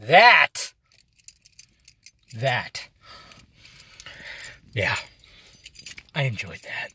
That. That. Yeah. I enjoyed that.